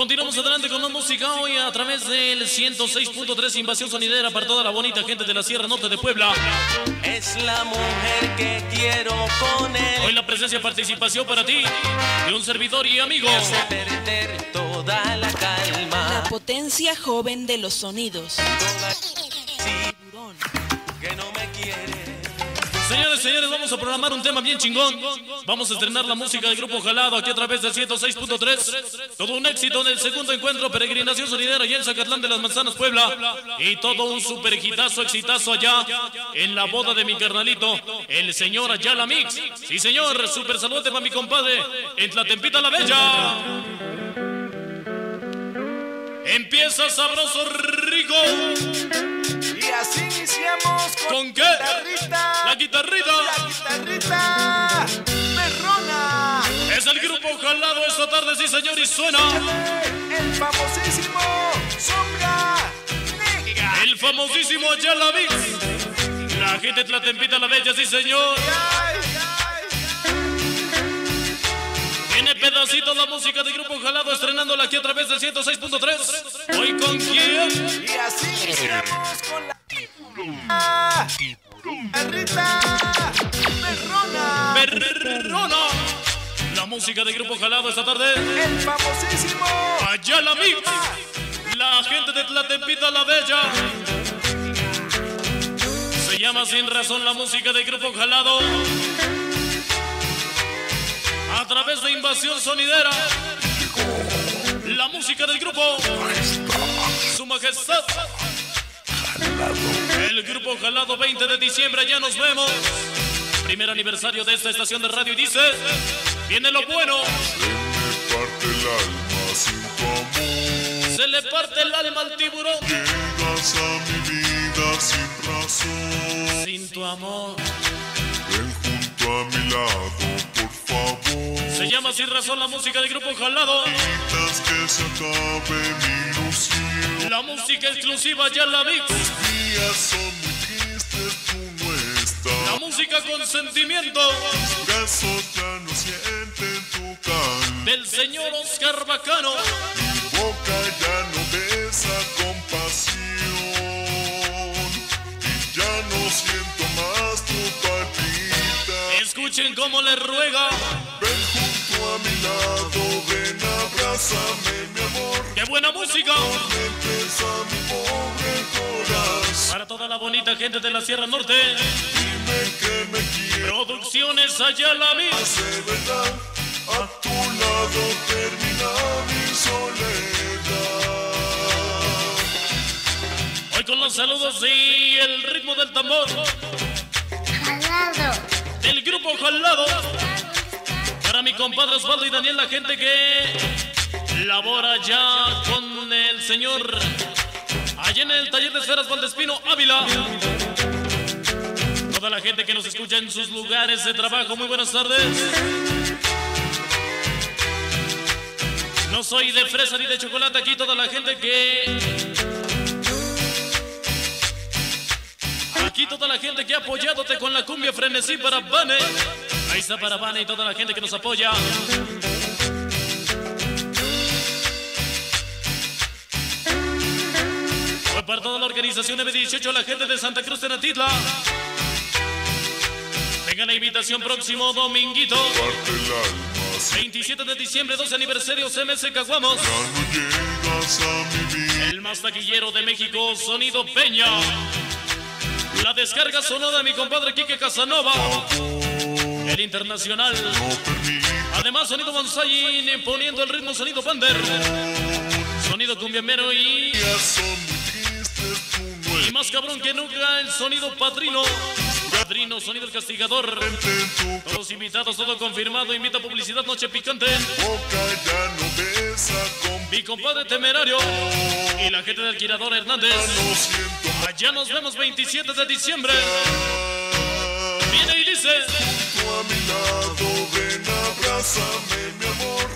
Continuamos adelante con más música hoy a través del 106.3 Invasión Sonidera para toda la bonita gente de la Sierra Norte de Puebla. Es la mujer que quiero con él. Hoy la presencia y participación para ti de un servidor y amigo. Me hace perder toda la calma. La potencia joven de los sonidos. Sí, Señores, señores, vamos a programar un tema bien chingón. Vamos a estrenar la música del grupo Jalado aquí a través del 106.3. Todo un éxito en el segundo encuentro Peregrinación Sonidera y en Zacatlán de las Manzanas, Puebla. Y todo un super hitazo, exitazo allá en la boda de mi carnalito, el señor Ayala Mix. Sí, señor, super saludo para mi compadre en la Tempita la Bella. Empieza sabroso rico. Y así iniciamos con, ¿Con qué? guitarrita. La guitarrita. La guitarrita. Perrona. Es el grupo Jalado esta tarde, sí señor, y suena El famosísimo Sombra Negra. el famosísimo Ayala Mix. La gente de la Tempita la Bella, sí señor. Tiene pedacitos la música del grupo Jalado estrenándola aquí a través del 106.3. Hoy con quién? Y así iniciamos con la Ah, guitarrita. Perrona. Perrona. La música del grupo Jalado esta tarde. El famosísimo Ayala Mix. La gente de la Tempita la Bella. Se llama sin razón la música del grupo Jalado. A través de Invasión Sonidera. La música del grupo. Su Majestad. El grupo Jalado 20 de diciembre, ya nos vemos. Primer aniversario de esta estación de radio y dice, viene lo bueno. Se me parte el alma sin tu amor. Se le parte el alma al tiburón. Llegas a mi vida sin razón. Sin tu amor. Ven junto a mi lado, sin razón la música del grupo Jalado. Que se acabe mi. La música exclusiva ya la vi. Días son muy tristes, tú no La estás. música con sentimiento Besos ya no sienten tu calma. del señor Oscar Bacano. Mi boca ya no besa con pasión. Y ya no siento más tu palpita. Escuchen cómo le ruega. Lado, ven, abrázame, mi amor. ¡Qué buena música! Para toda la bonita gente de la Sierra Norte. Dime que me quieres Producciones allá la vi. de verdad. A tu lado termina mi soledad. Hoy con los saludos y el ritmo del tambor. Del grupo Jalado. Para mi compadre Osvaldo y Daniel, la gente que labora ya con el señor. Allá en el taller de esferas Valdespino Ávila. Toda la gente que nos escucha en sus lugares de trabajo, muy buenas tardes. No soy de fresa ni de chocolate aquí, toda la gente que Aquí toda la gente que ha apoyándote con la cumbia frenesí para Bane. Ahí está para Bane y toda la gente que nos apoya. Fue para toda la organización M18, la gente de Santa Cruz de Natitla. Venga la invitación próximo dominguito. Parte el alma, si 27 de diciembre, 12 aniversario CMS Caguamos. El más taquillero de México, Sonido Peña. La descarga sonora de mi compadre Quique Casanova. Internacional. Además, Sonido Bonsai poniendo el ritmo Sonido Pander. Sonido cumbiamero y, y más cabrón que nunca el sonido padrino. Padrino, sonido el castigador. Todos invitados, todo confirmado. Invita publicidad, noche picante. Mi compadre temerario y la gente del Girador Hernández. Allá nos vemos 27 de diciembre. Viene y dice a mi lado, ven, abrázame, mi amor.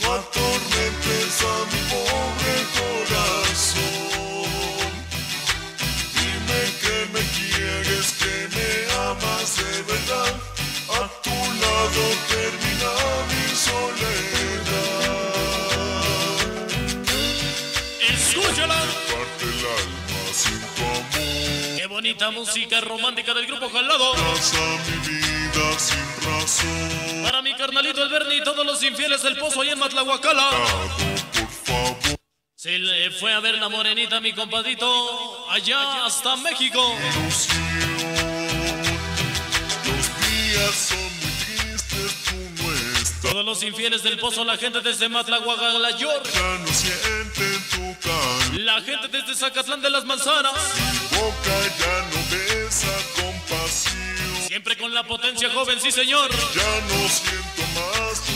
No atormentes a mi pobre corazón. Dime que me quieres, que me amas de verdad. A tu lado termina mi soledad. Escúchala. Parte el alma sin amor. Qué bonita música romántica del grupo Jalado. Vida sin razón. Para mi carnalito el Bernie y todos los infieles del pozo ahí en Matlahuacala. Se le fue a ver la morenita, mi compadrito, allá hasta México. Los días son muy tristes, tú no estás. Todos los infieles del pozo, la gente desde Matlahuacala, York. Ya no sienten tu calor. La gente desde Zacatlán de las Manzanas. La potencia joven, sí señor. Ya no siento más tu.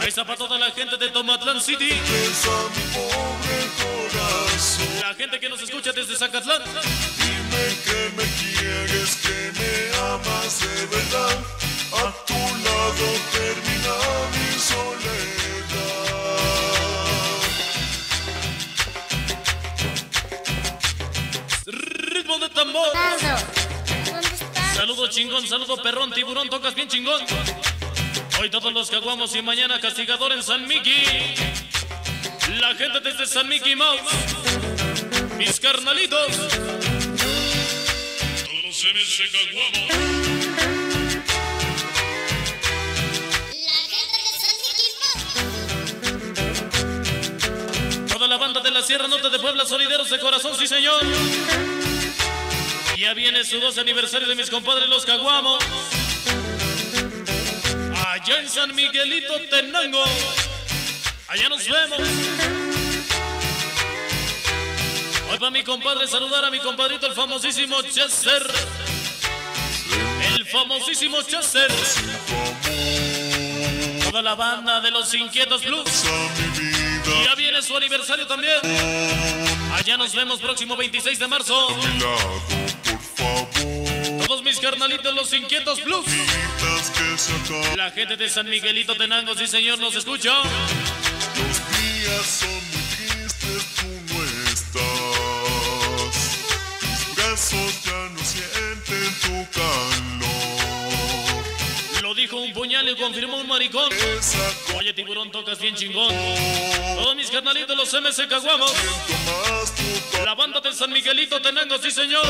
Ahí está para toda la gente de Tomatlán City. La gente que nos escucha desde Zacatlán. Tambor. Saludo chingón, saludo perrón, tiburón, tocas bien chingón. Hoy todos los caguamos y mañana castigador en San Miki. La gente desde San Mickey Mouse. Mis carnalitos. Todos en ese caguamo. Toda la banda de la Sierra Norte de Puebla, solideros de corazón, sí señor. Ya viene su 12 aniversario de mis compadres los Caguamos. Allá en San Miguelito, Tenango. Allá nos vemos. Hoy va mi compadre saludar a mi compadrito, el famosísimo Chester. El famosísimo Chester. Toda la banda de los Inquietos Blues. Ya viene su aniversario también. Allá nos vemos próximo 26 de marzo. Todos mis carnalitos, los Inquietos acaban La gente de San Miguelito Tenango, sí señor, nos escucha. los días son muy tristes, tú no estás. Tus brazos ya no sienten tu calor. Lo dijo un puñal y confirmó un maricón. Oye, tiburón, tocas bien chingón. Todos mis carnalitos, los MC Caguamos. La banda de San Miguelito Tenango, sí señor.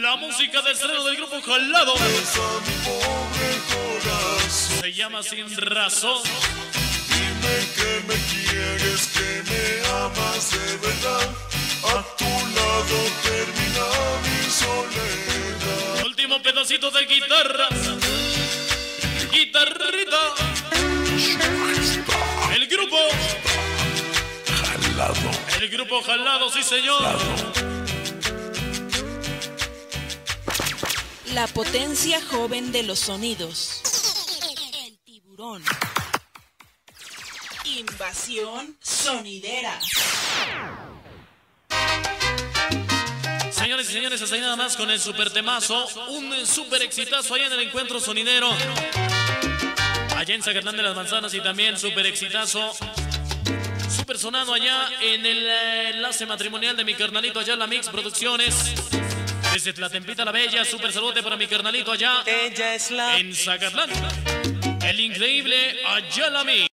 La música de estreno del grupo Jalado. Besa mi pobre corazón. Se llama Sin Razón. Dime que me quieres, que me amas de verdad. A tu lado termina mi soledad. Último pedacito de guitarra. Guitarrita. El grupo Jalado, sí señor. La potencia joven de los sonidos. El tiburón. Invasión sonidera. Señores y señores, hasta ahí nada más con el super temazo. Un super exitazo allá en el encuentro sonidero. Allá en Zacatlán de las Manzanas y también super exitazo. Super sonado allá en el eh, enlace matrimonial de mi carnalito allá en la Mix Producciones. Desde Tlatempita la Bella, super saludo para mi carnalito allá la en Zacatlán. El increíble Ayala Mix.